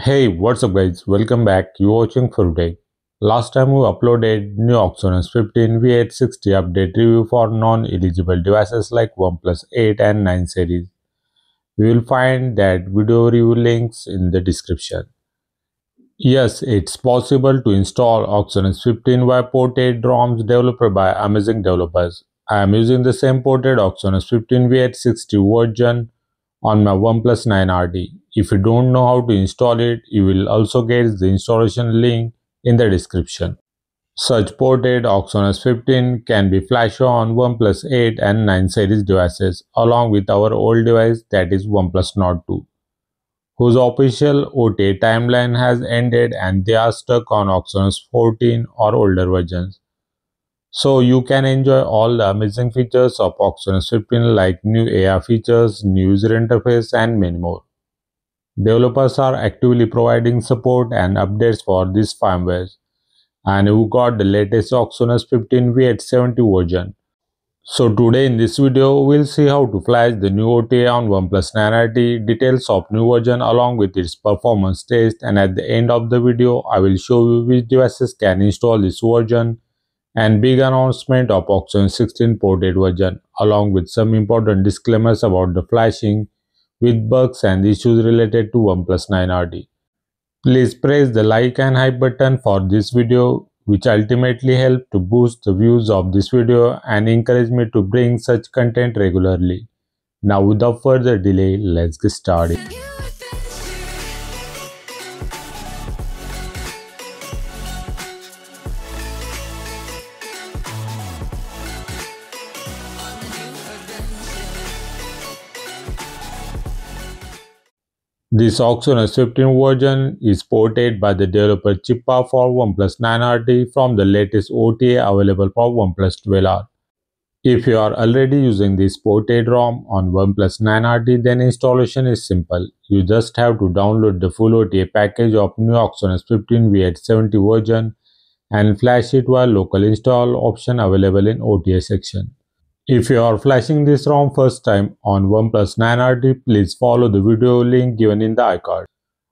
Hey, what's up guys? Welcome back. You're watching 4U Tech. Last time we uploaded new OxygenOS 15 V860 update review for non-eligible devices like OnePlus 8 and 9 series. You will find that video review links in the description. Yes, it's possible to install OxygenOS 15 via ported ROMs developed by amazing developers. I am using the same ported OxygenOS 15 V860 version on my OnePlus 9RT. If you don't know how to install it, you will also get the installation link in the description. Such ported OxygenOS 15 can be flashed on OnePlus 8 and 9 series devices along with our old device that is OnePlus Nord 2 whose official OTA timeline has ended and they are stuck on OxygenOS 14 or older versions. So you can enjoy all the amazing features of OxygenOS 15 like new AI features, new user interface and many more. Developers are actively providing support and updates for these firmwares. And you got the latest OxygenOS 15 V870 version. So today in this video, we'll see how to flash the new OTA on OnePlus 9RT, details of new version along with its performance test. And at the end of the video, I will show you which devices can install this version and big announcement of OxygenOS 16 ported version along with some important disclaimers about the flashing with bugs and issues related to OnePlus 9RT. Please press the like and hype button for this video which ultimately help to boost the views of this video and encourage me to bring such content regularly. Now without further delay, let's get started. This 15 version is ported by the developer Chippa for OnePlus 9RT from the latest OTA available for OnePlus 12R. If you are already using this ported ROM on OnePlus 9RT then installation is simple. You just have to download the full OTA package of new OxygenOS 15 V870 version and flash it via local install option available in OTA section. If you are flashing this ROM first time on OnePlus 9RT, please follow the video link given in the iCard.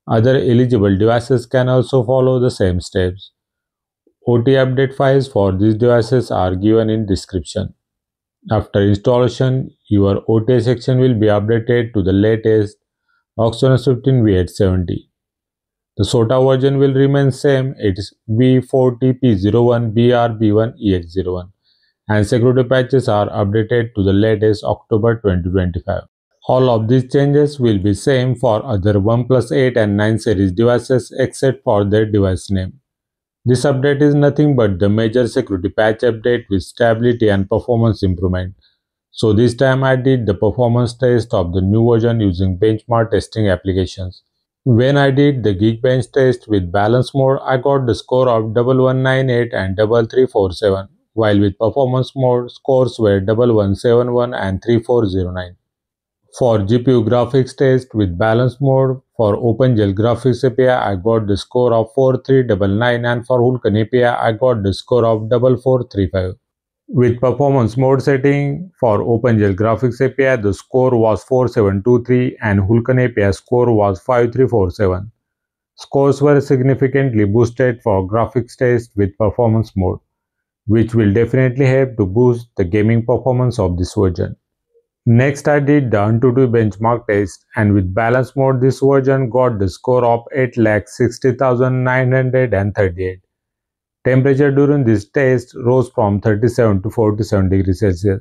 Other eligible devices can also follow the same steps. OTA update files for these devices are given in description. After installation, your OTA section will be updated to the latest OxygenOS 15 V870. The SOTA version will remain same, it is V40P01BRB1EX01 and security patches are updated to the latest October 2025. All of these changes will be same for other OnePlus 8 and 9 series devices except for their device name. This update is nothing but the major security patch update with stability and performance improvement. So this time I did the performance test of the new version using benchmark testing applications. When I did the Geekbench test with balance mode, I got the score of 1198 and 3347 while with performance mode scores were 1171 and 3409. For GPU graphics test with balance mode for OpenGL graphics API I got the score of 4399 and for Vulkan API I got the score of 4435. With performance mode setting for OpenGL graphics API the score was 4723 and Vulkan API score was 5347. Scores were significantly boosted for graphics test with performance mode which will definitely help to boost the gaming performance of this version. Next I did the Antutu benchmark test and with balance mode this version got the score of 8,60,938. Temperature during this test rose from 37 to 47 degrees Celsius.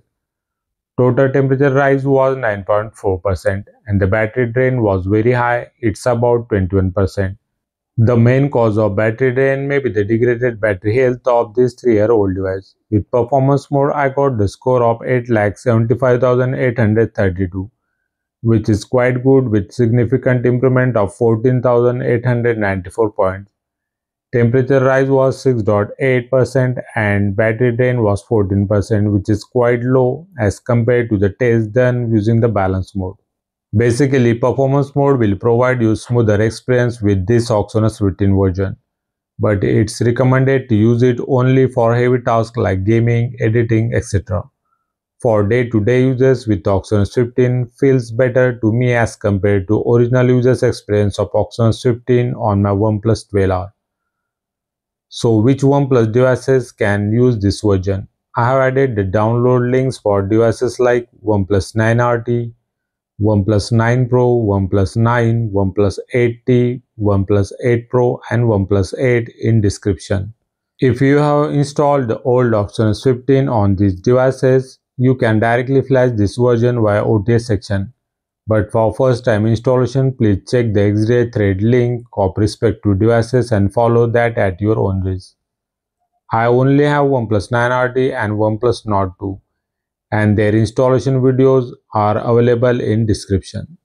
Total temperature rise was 9.4% and the battery drain was very high, it's about 21%. The main cause of battery drain may be the degraded battery health of this 3-year-old device. With performance mode, I got the score of 8,75,832, which is quite good with significant improvement of 14,894 points. Temperature rise was 6.8% and battery drain was 14%, which is quite low as compared to the test done using the balance mode. Basically, performance mode will provide you smoother experience with this OxygenOS 15 version, but it's recommended to use it only for heavy tasks like gaming, editing, etc. for day-to-day -day users with OxygenOS 15 feels better to me as compared to original users experience of OxygenOS 15 on my OnePlus 12R. So which OnePlus devices can use this version? I have added the download links for devices like OnePlus 9RT, OnePlus 9 Pro, OnePlus 9, OnePlus 8T, OnePlus 8 Pro and OnePlus 8 in description. If you have installed the old OxygenOS 15 on these devices, you can directly flash this version via OTA section. But for first time installation, please check the XDA thread link of respective devices and follow that at your own risk. I only have OnePlus 9RT and OnePlus Nord 2 and their installation videos are available in description.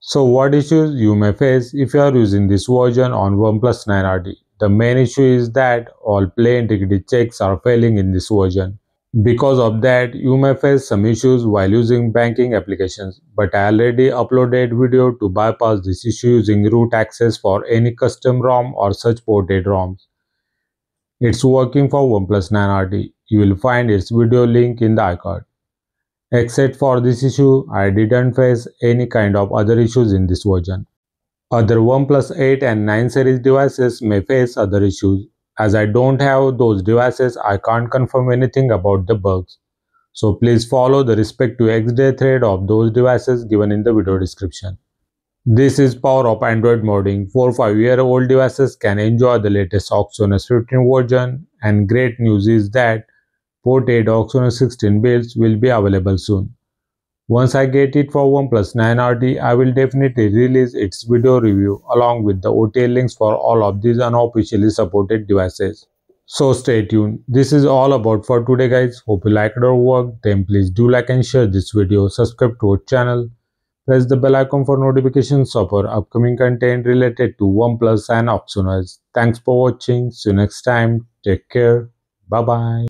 So what issues you may face if you are using this version on OnePlus 9RT? The main issue is that all play integrity checks are failing in this version. Because of that, you may face some issues while using banking applications, but I already uploaded video to bypass this issue using root access for any custom ROM or such ported ROMs. It's working for OnePlus 9RT. You will find its video link in the iCard. Except for this issue, I didn't face any kind of other issues in this version. Other OnePlus 8 and 9 series devices may face other issues. As I don't have those devices, I can't confirm anything about the bugs. So please follow the respective XDA thread of those devices given in the video description. This is power of Android modding. 4-5 year old devices can enjoy the latest OxygenOS 15 version and great news is that ported OxygenOS 16 builds will be available soon. Once I get it for OnePlus 9RT, I will definitely release its video review along with the OTA links for all of these unofficially supported devices. So stay tuned. This is all about for today guys. Hope you liked our work. Then please do like and share this video. Subscribe to our channel. Press the bell icon for notifications of our upcoming content related to OnePlus and OxygenOS. Thanks for watching. See you next time. Take care. Bye bye.